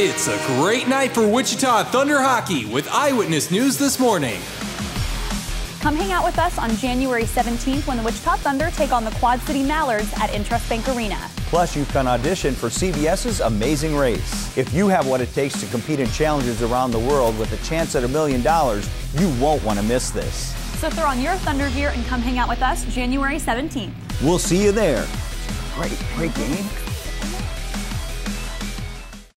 It's a great night for Wichita Thunder hockey with Eyewitness News this morning. Come hang out with us on January 17th when the Wichita Thunder take on the Quad City Mallards at INTRUST Bank Arena. Plus, you can audition for CBS's Amazing Race. If you have what it takes to compete in challenges around the world with a chance at a million dollars, you won't want to miss this. So throw on your Thunder gear and come hang out with us January 17th. We'll see you there. Great, great game.